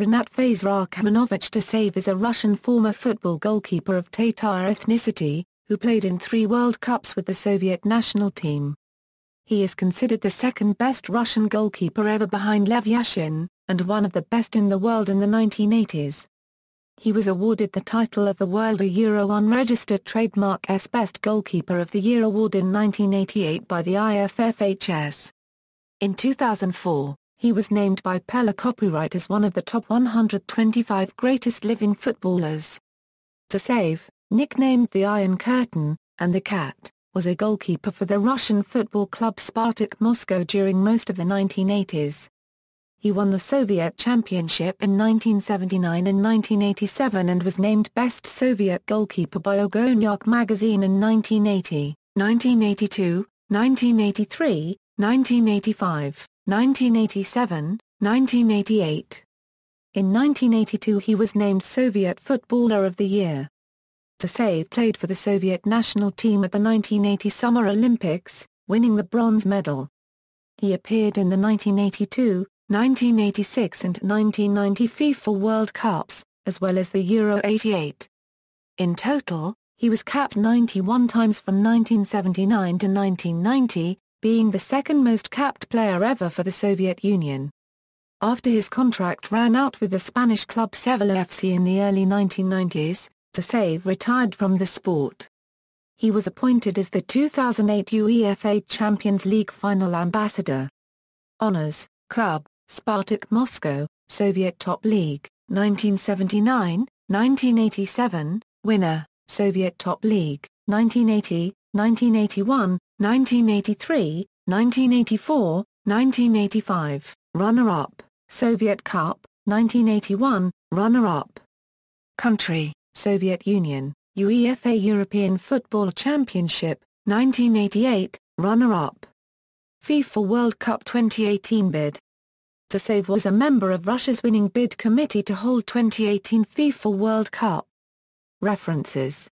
Rinat Faisal Kamenovich Dasayev is a Russian former football goalkeeper of Tatar ethnicity, who played in three World Cups with the Soviet national team. He is considered the second-best Russian goalkeeper ever behind Lev Yashin, and one of the best in the world in the 1980s. He was awarded the title of the World Euro unregistered trademark as Best Goalkeeper of the Year award in 1988 by the IFFHS. In 2004, he was named by Pelé Copyright as one of the top 125 greatest living footballers. Dasayev, nicknamed the Iron Curtain, and the Cat, was a goalkeeper for the Russian football club Spartak Moscow during most of the 1980s. He won the Soviet Championship in 1979 and 1987 and was named Best Soviet Goalkeeper by Ogonyok magazine in 1980, 1982, 1983, 1985, 1987, 1988. In 1982 he was named Soviet Footballer of the Year. Dasayev played for the Soviet national team at the 1980 Summer Olympics, winning the bronze medal. He appeared in the 1982, 1986 and 1990 FIFA World Cups, as well as the Euro 88. In total, he was capped 91 times from 1979 to 1990, being the second most capped player ever for the Soviet Union. After his contract ran out with the Spanish club Sevilla FC in the early 1990s, Dasayev retired from the sport. He was appointed as the 2008 UEFA Champions League final ambassador. Honors, Club, Spartak Moscow, Soviet Top League, 1979, 1987, winner, Soviet Top League, 1980, 1981, 1983, 1984, 1985, runner-up, Soviet Cup, 1981, runner-up. Country, Soviet Union, UEFA European Football Championship, 1988, runner-up. FIFA World Cup 2018 bid. Dasayev was a member of Russia's winning bid committee to hold 2018 FIFA World Cup. References